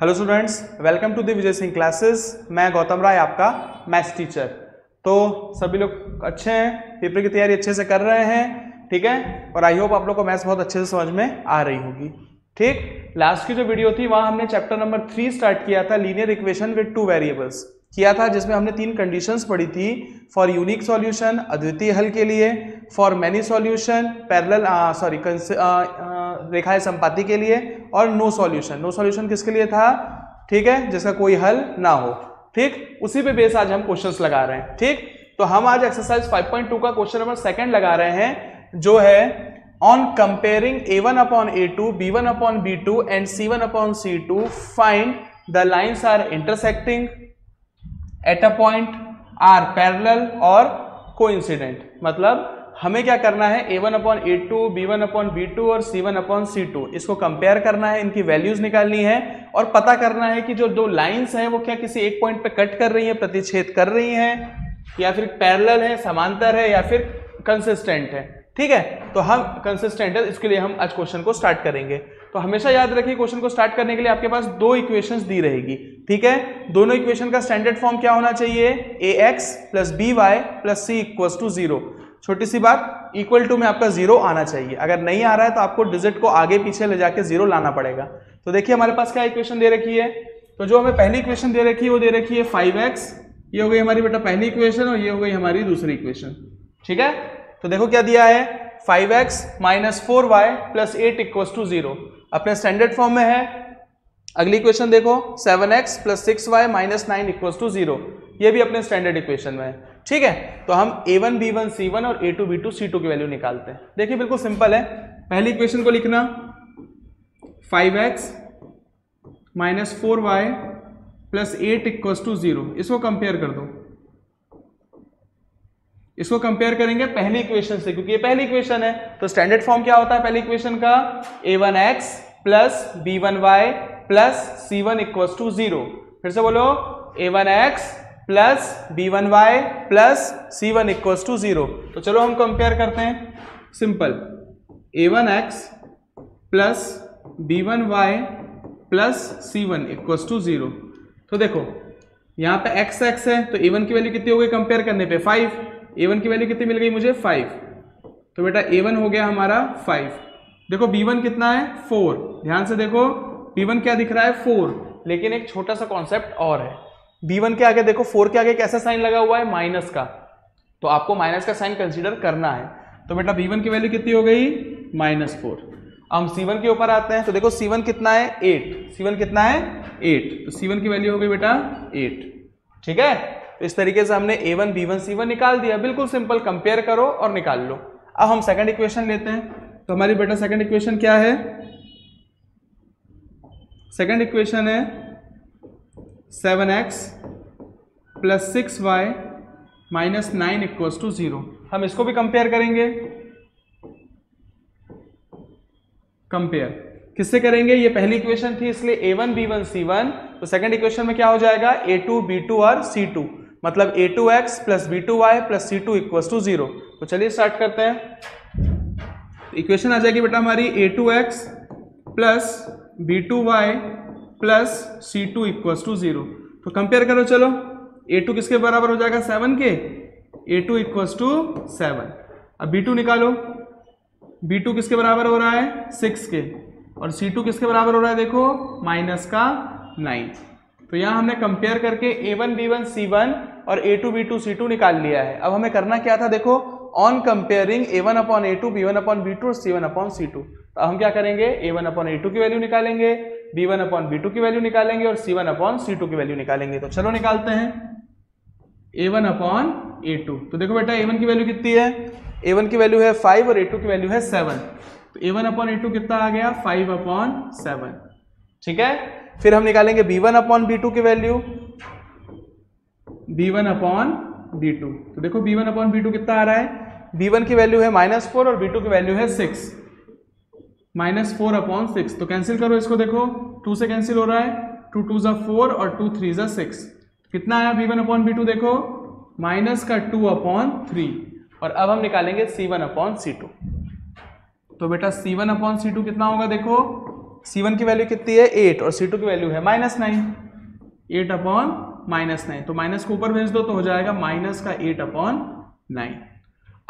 Hello students welcome to the Vijay Singh classes मैं गौतम राय, आपका maths teacher तो सभी लोग अच्छे हैं? पेपर की तैयारी अच्छे से कर रहे हैं? ठीक है? और आई होप आप लोग को मैथ्स बहुत अच्छे से समझ में आ रही होगी. ठीक? लास्ट की जो वीडियो थी, वहाँ हमने चैप्टर नंबर थ्री स्टार्ट किया था linear equation with two variables किया था जिसमें हमने तीन कंडीशंस पढ़ी थी फॉर यूनिक सॉल्यूशन अद्वितीय हल के लिए for many solution parallel sorry रेखाएँ संपाति के लिए और नो सॉल्यूशन। नो सॉल्यूशन किसके लिए था? ठीक है, जिसका कोई हल ना हो। ठीक, उसी पे बेस आज हम क्वेश्चंस लगा रहे हैं। ठीक तो हम आज एक्सरसाइज 5.2 का क्वेश्चन नंबर सेकंड लगा रहे हैं, जो है on comparing A one upon A two B one upon B two and C one upon C two find the lines are intersecting at a point or parallel और coincident मतलब हमें क्या करना है? A one upon A two B one upon B two और C one upon C two इसको compare करना है, इनकी वैल्यूज़ निकालनी है और पता करना है कि जो दो लाइंस हैं, वो क्या किसी एक पॉइंट पे कट कर रही हैं, प्रतिच्छेद कर रही हैं, या फिर पैरेलल है, समांतर है, या फिर कंसिस्टेंट है। ठीक है? तो हम कंसिस्टेंट है, इसके लिए हम आज क्वेश्चन को स्टार्ट करेंगे। तो हमेशा याद रखिए क्वेश्चन को स्टार्ट करने के लिए आपके पास दो इक्वेशंस दी रहेगी। ठीक है? दोनों इक्वेशन का स्टैंडर्ड फॉर्म क्या होना चाहिए? A X plus B Y plus C equal to zero छोटी सी बात इक्वल टू में आपका ज़ीरो आना चाहिए। अगर नहीं आ रहा है तो आपको डिजिट को आगे पीछे ले जाके ज़ीरो लाना पड़ेगा। तो देखिए हमारे पास क्या इक्वेशन दे रखी है। तो जो हमें पहली इक्वेशन दे रखी है, वो दे रखी है फाइव एक्स ये हो गई हमारी बेटा पहली इक्वेशन और ये हो गई हमारी दूसरी इक्वेशन ठीक है? तो देखो क्या दिया है। Five X minus four Y plus eight equal to zero अपने स्टैंडर्ड फॉर्म में है। अगली इक्वेशन देखो। Seven X plus six Y minus nine equal to zero ये भी अपने स्टैंडर्ड इक्वेशन में है। ठीक है? तो हम A one B one C one और A two B two C two की वैल्यू निकालते हैं। देखिए, बिल्कुल सिंपल है। पहली इक्वेशन को लिखना। Five X minus four Y plus eight equal to zero इसको कंपेयर कर दो। इसको कंपेयर करेंगे पहली इक्वेशन से, क्योंकि ये पहली इक्वेशन है। तो स्टैंडर्ड फॉर्म क्या होता है पहली इक्वेशन का? A one X plus B one Y plus C one equal to zero फिर से बोलो A one X plus B one Y plus C one equals to zero. तो चलो हम कंपेयर करते हैं। Simple A one X plus B one Y plus C one equals to zero. तो देखो, यहाँ पे एक्स एक्स है तो ए वन की वैल्यू कितनी हो गई कंपेयर करने पे? फाइव ए वन की वैल्यू कितनी मिल गई मुझे? फाइव तो बेटा ए वन हो गया हमारा फाइव देखो बी वन कितना है? फोर ध्यान से देखो बी वन क्या दिख रहा है? फोर लेकिन एक छोटा सा कॉन्सेप्ट और है। बी वन के आगे देखो फोर के आगे कैसा साइन लगा हुआ है? माइनस का। तो आपको माइनस का साइन कंसिडर करना है। तो बेटा बी वन की वैल्यू कितनी हो गई? माइनस फोर हम सी वन के ऊपर आते हैं तो देखो सी वन कितना है? एट सी वन कितना है? एट तो सी वन की वैल्यू हो गई बेटा एट ठीक है? तो इस तरीके से हमने A one B one C one निकाल दिया। बिल्कुल सिंपल कंपेयर करो और निकाल लो। अब हम सेकंड इक्वेशन लेते हैं। तो हमारी बेटा सेकंड इक्वेशन क्या है? सेकंड इक्वेशन है seven X plus six Y minus nine equals to zero. हम इसको भी कंपेयर करेंगे। कंपेयर। किससे करेंगे? ये पहली इक्वेशन थी, इसलिए A one B one C one तो सेकंड इक्वेशन में क्या हो जाएगा? ए टू बी टू और सी टू मतलब A two X plus B two Y plus C two equals to zero तो चलिए स्टार्ट करते हैं। इक्वेशन आ जाएगी बेटा हमारी A two X plus B two Y plus C two equals to zero तो कंपेयर करो, चलो। ए टू किसके बराबर हो जाएगा? सेवन के। A two equals to seven अब बी टू निकालो। बी टू किसके बराबर हो रहा है? सिक्स के। और सी टू किसके बराबर हो रहा है? देखो माइनस का नाइन तो यहाँ हमने कंपेयर करके A one B one C one और A two B two C two निकाल लिया है। अब हमें करना क्या था? देखो on comparing A one upon A two B one upon B two और C one upon C two तो हम क्या करेंगे? A one upon A two की वैल्यू निकालेंगे। B one upon B two की वैल्यू निकालेंगे और C one upon C two की वैल्यू निकालेंगे। तो चलो निकालते हैं। A one upon A two तो देखो बेटा ए वन की वैल्यू कितनी है? ए वन की वैल्यू है फाइव और ए टू की वैल्यू है सेवन तो A one upon A two कितना आ गया? फाइव अपॉन सेवन ठीक है? फिर हम निकालेंगे B one upon B two की value B one upon B two तो देखो B one upon B two कितना आ रहा है? बी वन की वैल्यू है माइनस फोर और बी टू की वैल्यू है six minus four upon six. तो कैंसिल करो इसको, देखो, टू से कैंसिल हो रहा है, टू टू ज़ा फोर और टू थ्री ज़ा सिक्स। कितना आया B one upon B two, देखो, माइनस का टू अपॉन थ्री। और अब हम निकालेंगे C one upon C two. तो बेटा C one upon C two कितना होगा, देखो, सी वन की वैल्यू कितनी है, एट, और सी टू की वैल्यू है minus nine. Eight upon minus nine. तो माइनस को ऊपर भेज दो तो हो जाएगा माइनस का एट अपॉन नाइन।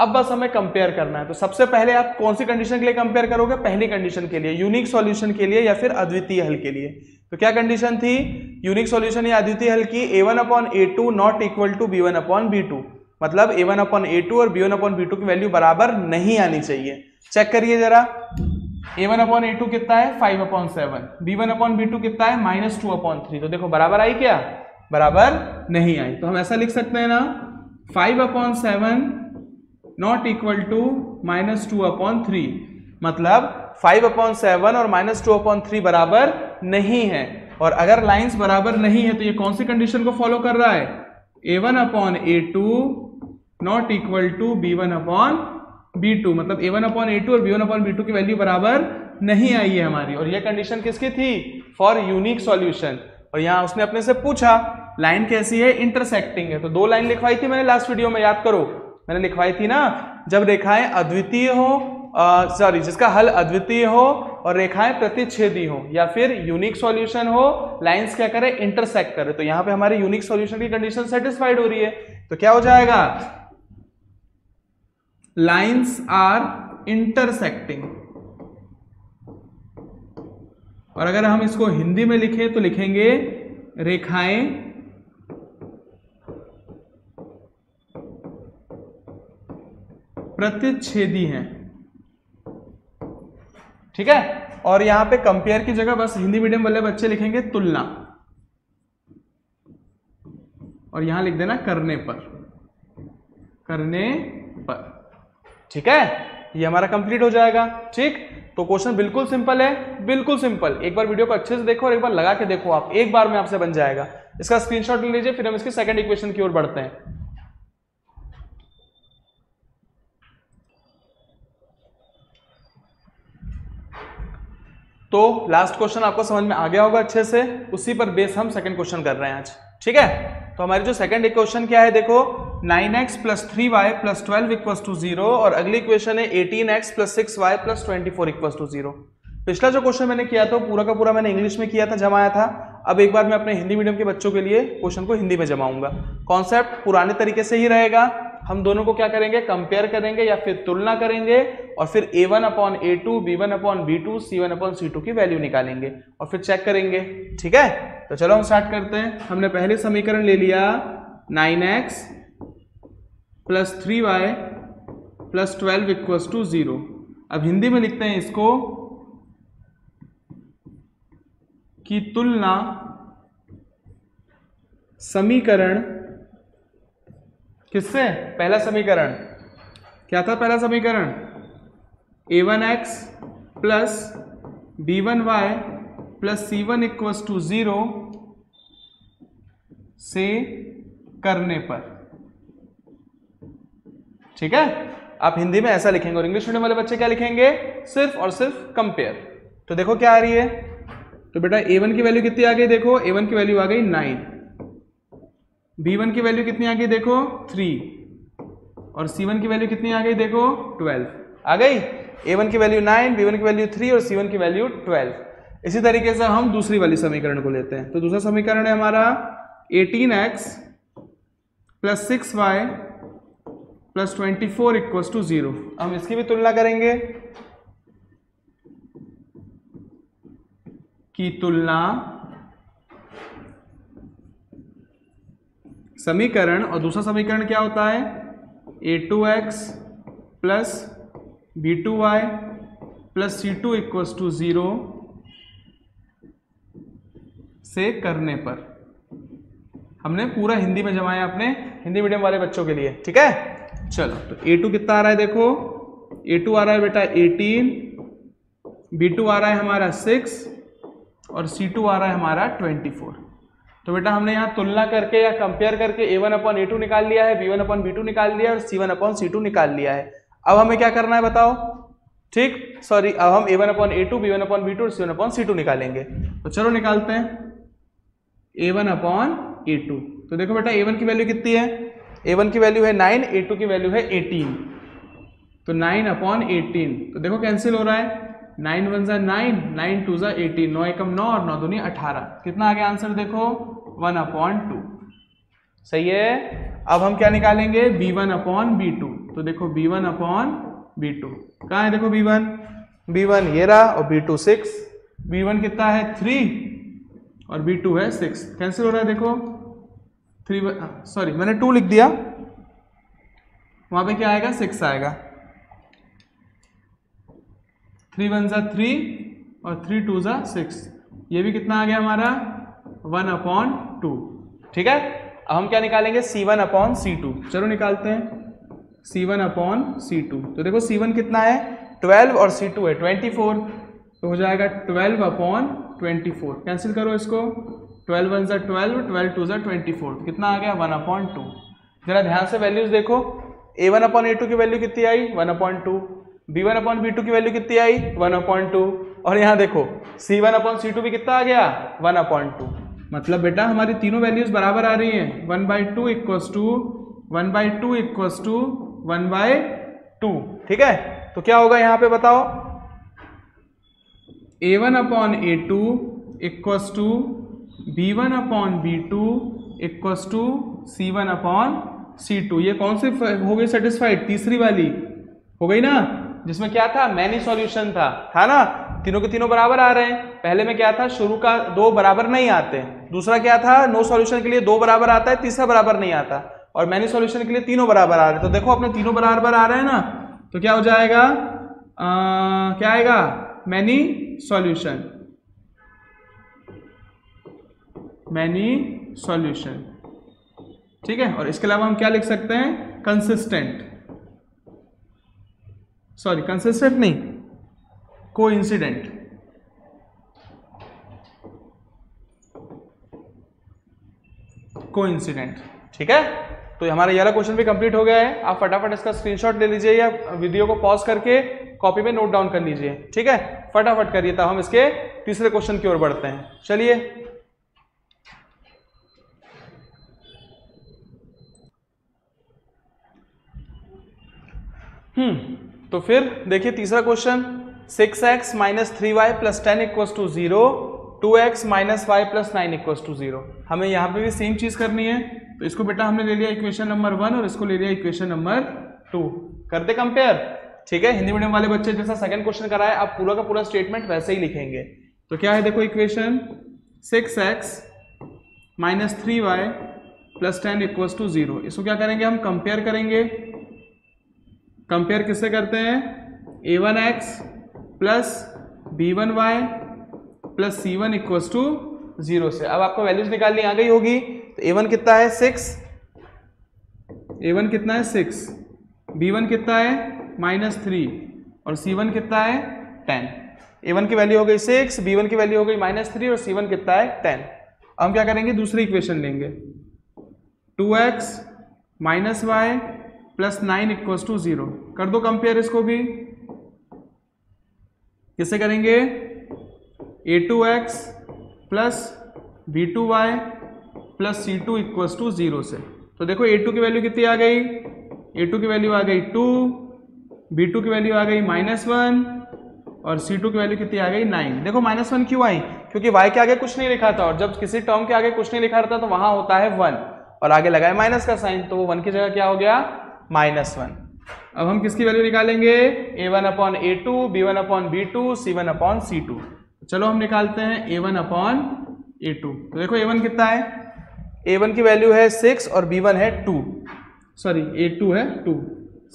अब बस हमें कंपेयर करना है। तो सबसे पहले आप कौन सी कंडीशन के लिए कंपेयर करोगे? पहली कंडीशन के लिए यूनिक सॉल्यूशन के लिए या फिर अद्वितीय हल के लिए? तो क्या कंडीशन थी? यूनिक सॉल्यूशन या अद्वितीय हल की? A one upon A two not equal to B one upon B two मतलब A one upon A two और B one upon B two की वैल्यू बराबर नहीं आनी चाहिए। चेक करिए जरा। A one upon A two कितना है? Five upon seven B one upon B two कितना है? माइनस टू अपॉन थ्री तो देखो, बराबर आई क्या? बराबर नहीं आई। तो हम ऐसा लिख सकते हैं ना five upon seven not equal to minus two upon three मतलब फाइव अपॉन सेवन और माइनस टू अपॉन थ्री बराबर नहीं है। और अगर लाइंस बराबर नहीं है तो ये कौन सी कंडीशन को फॉलो कर रहा है? A one upon A two not equal to B one upon B two मतलब A one upon A two और B one upon B two की वैल्यू बराबर नहीं आई है हमारी। और ये कंडीशन किसकी थी? फॉर यूनिक सॉल्यूशन और यहाँ उसने अपने से पूछा लाइन कैसी है? इंटरसेक्टिंग है। तो दो लाइन लिखवाई थी मैंने लास्ट वीडियो में, याद करो। मैंने लिखवाई थी ना, जब रेखाएँ अद्वितीय हो सॉरी जिसका हल अद्वितीय हो और रेखाएँ प्रतिच्छेदी हो, या फिर यूनिक सॉल्यूशन हो लाइंस क्या करे इंटरसेक्ट करे। तो यहाँ पे हमारे यूनिक सॉल्यूशन की कंडीशन सेटिस्फाइड हो रही है। तो क्या हो जाएगा? लाइंस आर इंटरसेक्टिंग और अगर हम इसको हिंदी में लिखें तो लिखेंगे रेखाएँ प्रतिच्छेदी हैं। ठीक है? और यहाँ पे कंपेयर की जगह बस हिंदी मीडियम वाले बच्चे लिखेंगे तुलना। और यहाँ लिख देना करने पर। करने पर। ठीक है? ये हमारा कंप्लीट हो जाएगा। ठीक? तो क्वेश्चन बिल्कुल सिंपल है। बिल्कुल सिंपल एक बार वीडियो को अच्छे से देखो और एक बार लगा के देखो आप। एक बार में आपसे बन जाएगा। इसका स्क्रीनशॉट ले लीजिए, फिर हम इसकी सेकंड इक्वेशन की ओर बढ़ते हैं। तो लास्ट क्वेश्चन आपको समझ में आ गया होगा अच्छे से। उसी पर बेस हम सेकंड क्वेश्चन कर रहे हैं आज। ठीक है? तो हमारी जो सेकंड इक्वेशन क्या है देखो? 9x X plus three Y plus twelve equals to zero और अगली इक्वेशन है 18x X plus six Y plus twenty four equals to zero पिछला जो क्वेश्चन मैंने किया था पूरा का पूरा मैंने इंग्लिश में किया था जमाया था। अब एक बार मैं अपने हिंदी मीडियम के बच्चों के लिए क्वेश्चन को हिंदी में जमाऊँगा। कॉन्सेप्ट पुराने तरीके से ही रहेगा। हम दोनों को क्या करेंगे? कंपेयर करेंगे या फिर तुलना करेंगे और फिर A one upon A two B one upon B two C one upon C two की वैल्यू निकालेंगे और फिर चेक करेंगे। ठीक है? तो चलो हम स्टार्ट करते हैं। हमने पहले समीकरण ले लिया nine X plus three Y plus twelve equals to zero अब हिंदी में लिखते हैं इसको की तुलना समीकरण किससे? पहला समीकरण। क्या था पहला समीकरण? A one X plus B one Y plus C one equals to zero से करने पर। ठीक है? आप हिंदी में ऐसा लिखेंगे और इंग्लिश मीडियम वाले बच्चे क्या लिखेंगे? सिर्फ़ और सिर्फ़ कंपेयर तो देखो क्या आ रही है? तो बेटा ए वन की वैल्यू कितनी आ गई देखो? ए वन की वैल्यू आ गई नाइन बी वन की वैल्यू कितनी आ गई देखो? थ्री और सी वन की वैल्यू कितनी आ गई देखो? ट्वेल्व आ गई? ए वन की वैल्यू नाइन बी वन की वैल्यू थ्री और सी वन की वैल्यू ट्वेल्व इसी तरीके से हम दूसरी वाली समीकरण को लेते हैं। तो दूसरा समीकरण है हमारा eighteen X plus six Y plus twenty four equals to zero हम इसकी भी तुलना करेंगे। की तुलना समीकरण और दूसरा समीकरण क्या होता है? A two X plus B two Y plus C two equals to zero से करने पर। हमने पूरा हिंदी में जमाया अपने हिंदी मीडियम वाले बच्चों के लिए, ठीक है? चलो तो ए टू कितना आ रहा है देखो? ए टू आ रहा है बेटा एटीन बी टू आ रहा है हमारा सिक्स और सी टू आ रहा है हमारा ट्वेंटी फोर तो बेटा हमने यहाँ तुलना करके या कंपेयर करके A one upon A two निकाल लिया है B one upon B two निकाल लिया है और C one upon C two निकाल लिया है। अब हमें क्या करना है बताओ? ठीक सॉरी अब हम A one upon A two B one upon B two C one upon C two निकालेंगे। तो चलो निकालते हैं। A one upon A two तो देखो बेटा ए वन की वैल्यू कितनी है? ए वन की वैल्यू है नाइन ए टू की वैल्यू है एटीन तो नाइन अपॉन एटीन तो देखो कैंसिल हो रहा है। नाइन वन ज़ा नाइन नाइन टू ज़ा एटीन नौ एकम नौ और नौ दूनी अठारह। कितना आ गया आंसर देखो? वन अपॉन टू सही है? अब हम क्या निकालेंगे? B one upon B two तो देखो B one upon B two कहाँ है देखो बी वन बी वन ये रहा और B two six B one कितना है? थ्री और बी टू है सिक्स कैंसिल हो रहा है देखो. थ्री सॉरी मैंने टू लिख दिया. वहाँ पे क्या आएगा? सिक्स आएगा. थ्री वन ज़ा थ्री और थ्री टू ज़ा सिक्स ये भी कितना आ गया हमारा? वन अपॉन टू ठीक है? हम क्या निकालेंगे? C one upon C two चलो निकालते हैं। C one upon C two तो देखो सी वन कितना है? ट्वेल्व और सी टू है ट्वेंटी फोर तो हो जाएगा twelve upon twenty four cancel करो इसको। ट्वेल्व वन ज़ा ट्वेल्व ट्वेल्व टू ज़ा ट्वेंटी फोर कितना आ गया? वन अपॉन टू जरा ध्यान से वैल्यूज़ देखो। A one upon A two की वैल्यू कितनी आई? One upon two B one upon B two की वैल्यू कितनी आई? वन अपॉन टू और यहाँ देखो C one upon C two भी कितना आ गया? वन अपॉन टू मतलब बेटा, हमारी तीनों वैल्यूज़ बराबर आ रही हैं। One by two equals to one by two equals to one by two ठीक है? तो क्या होगा यहाँ पे बताओ? A one upon A two equals to B one upon B two equals to C one upon C two ये कौन सी हो गई सेटिस्फाइड तीसरी वाली। हो गई ना? जिसमें क्या था? मैनी सॉल्यूशन था। था ना? तीनों के तीनों बराबर आ रहे हैं। पहले में क्या था? शुरू का दो बराबर नहीं आते। दूसरा क्या था? नो सॉल्यूशन के लिए दो बराबर आता है तीसरा बराबर नहीं आता। और मैनी सॉल्यूशन के लिए तीनों बराबर आ रहे हैं। तो देखो अपने तीनों बराबर आ रहे हैं ना? तो क्या हो जाएगा? आ, क्या आएगा? मैनी सॉल्यूशन मैनी सॉल्यूशन ठीक है? और इसके अलावा हम क्या लिख सकते हैं? कंसिस्टेंट सॉरी कंसिस्टेंट नहीं। को इंसिडेंट को इंसिडेंट ठीक है? तो हमारा ये क्वेश्चन भी कंप्लीट हो गया है। आप फटाफट इसका स्क्रीनशॉट ले लीजिए या वीडियो को पॉज करके कॉपी में नोट डाउन कर लीजिए। ठीक है? फटाफट करिए तब हम इसके तीसरे क्वेश्चन की ओर बढ़ते हैं। चलिए। हम्म तो फिर देखिए तीसरा question. Six x minus three y plus ten equals to zero two x minus y plus nine equals to zero हमें यहाँ पे भी सेम चीज़ करनी है। तो इसको बेटा हमने ले लिया इक्वेशन नंबर वन और इसको ले लिया इक्वेशन नंबर टू करते कंपेयर ठीक है? हिंदी मीडियम वाले बच्चे जैसा सेकंड क्वेश्चन कराए आप पूरा का पूरा स्टेटमेंट वैसे ही लिखेंगे। तो क्या है देखो equation six x minus three y plus ten equals to zero इसको क्या करेंगे हम? कंपेयर करेंगे। कंपेयर किससे करते हैं? A one x plus B one y plus C one equals to zero से। अब आपको वैल्यूज़ निकालनी आ गई होगी। तो ए वन कितना है? सिक्स ए वन कितना है? सिक्स बी वन कितना है? माइनस थ्री और सी वन कितना है? टेन ए वन की वैल्यू हो गई सिक्स बी वन की वैल्यू हो गई माइनस थ्री और सी वन कितना है? टेन हम क्या करेंगे? दूसरी इक्वेशन लेंगे। Two x minus y plus nine equals to zero कर दो कंपेयर इसको भी। किससे करेंगे? A two x plus B two y plus C two equals to zero से। तो देखो ए टू की वैल्यू कितनी आ गई? ए टू की वैल्यू आ गई टू बी टू की वैल्यू आ गई माइनस वन और सी टू की वैल्यू कितनी आ गई? नाइन देखो माइनस वन क्यों आई? क्योंकि वाई के आगे कुछ नहीं लिखा था, और जब किसी टर्म के आगे कुछ नहीं लिखा रहता तो वहाँ होता है वन और आगे लगाए माइनस का साइन तो वो वन की जगह क्या हो गया? माइनस वन अब हम किसकी वैल्यू निकालेंगे? A one upon A two B one upon B two C one upon C two चलो हम निकालते हैं A one upon A two तो देखो ए वन कितना है? ए वन की वैल्यू है सिक्स और बी वन है टू सॉरी ए टू है टू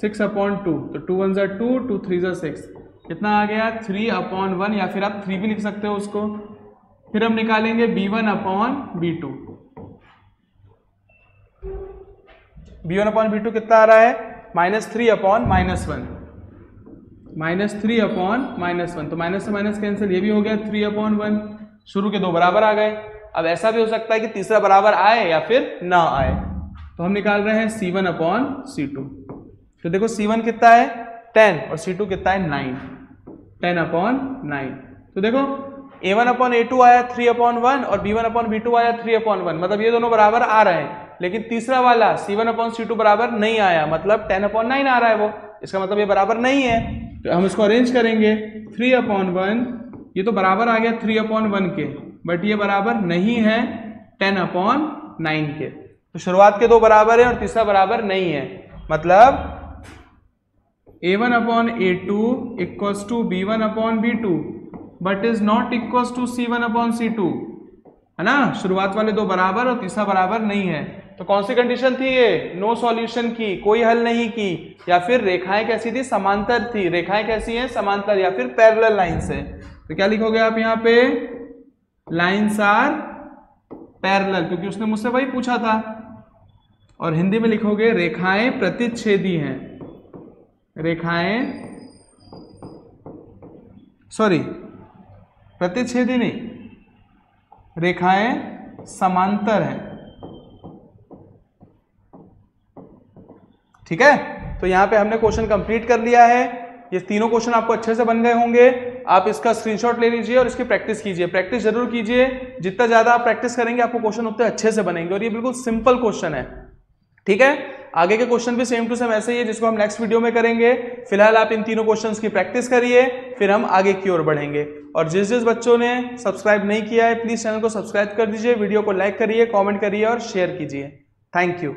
सिक्स अपॉन टू तो टू वन ज़ा टू टू थ्री ज़ा सिक्स कितना आ गया? थ्री अपॉन वन या फिर आप थ्री भी लिख सकते हो उसको? फिर हम निकालेंगे B one upon B two B one upon B two कितना आ रहा है? Minus three upon minus one. Minus three upon minus one. तो माइनस से माइनस कैंसिल, ये भी हो गया थ्री अपॉन वन। शुरू के दो बराबर आ गए। अब ऐसा भी हो सकता है कि तीसरा बराबर आए या फिर ना आए। तो हम निकाल रहे हैं C one upon C two तो देखो सी वन कितना है? टेन। और सी टू कितना है? नाइन। Ten upon nine. तो देखो A one upon A two आया थ्री अपॉन वन और B one upon B two आया थ्री अपॉन वन मतलब ये दोनों बराबर आ रहे हैं। लेकिन तीसरा वाला C one upon C two बराबर नहीं आया। मतलब टेन अपॉन नाइन आ रहा है वो। इसका मतलब ये बराबर नहीं है। तो हम इसको अरेंज करेंगे। थ्री अपॉन वन ये तो बराबर आ गया थ्री अपॉन वन के। बट ये बराबर नहीं है टेन अपॉन नाइन के। तो शुरुआत के दो बराबर है और तीसरा बराबर नहीं है। मतलब A one upon A two equals to B one upon B two but is not equals to C one upon C two है ना? शुरुआत वाले दो बराबर और तीसरा बराबर नहीं है। तो कौन सी कंडीशन थी ये? नो no सॉल्यूशन की, कोई हल नहीं की। या फिर रेखाएँ कैसी थी? समांतर थी। रेखाएँ कैसी हैं? समांतर या फिर पैरेलल लाइन से तो क्या लिखोगे आप यहाँ पे? लाइन्स आर पैरेलल क्योंकि उसने मुझसे वही पूछा था। और हिंदी में लिखोगे, रेखाएँ प्रतिच्छेदी हैं। रेखाएँ सॉरी प्रतिच्छेदी नहीं। रेखाएँ समांतर हैं। ठीक है? तो यहाँ पे हमने क्वेश्चन कंप्लीट कर लिया है। ये तीनों क्वेश्चन आपको अच्छे से बन गए होंगे। आप इसका स्क्रीनशॉट ले लीजिए और इसकी प्रैक्टिस कीजिए। प्रैक्टिस ज़रूर कीजिए। जितना ज़्यादा आप प्रैक्टिस करेंगे, आपको क्वेश्चन उतने अच्छे से बनेंगे। और ये बिल्कुल सिंपल क्वेश्चन है। ठीक है? आगे के क्वेश्चन भी सेम टू सेम ऐसे ही है, जिसको हम नेक्स्ट वीडियो में करेंगे। फ़िलहाल आप इन तीनों क्वेश्चंस की प्रैक्टिस करिए, फिर हम आगे की ओर बढ़ेंगे। और जिस जिस बच्चों ने सब्सक्राइब नहीं किया है प्लीज़ चैनल को सब्सक्राइब कर दीजिए वीडियो को लाइक करिए कॉमेंट करिए और शेयर कीजिए। Thank you